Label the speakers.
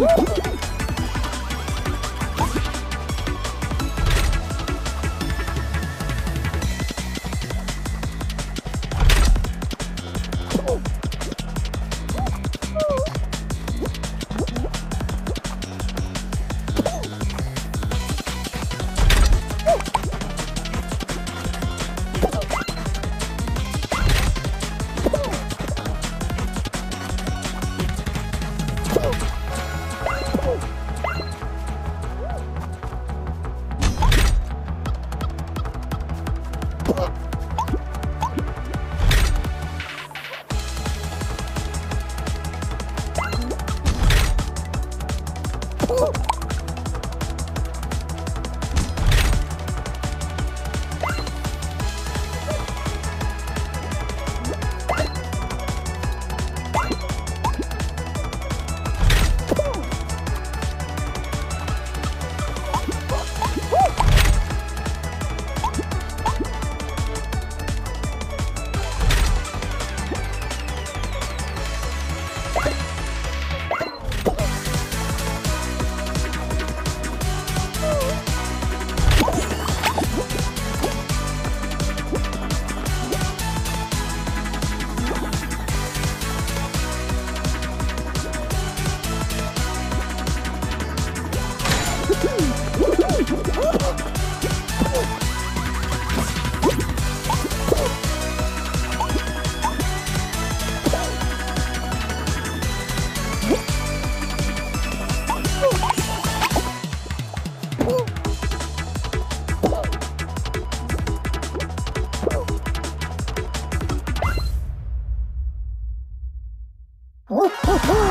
Speaker 1: Woo!
Speaker 2: Oh, oh, oh.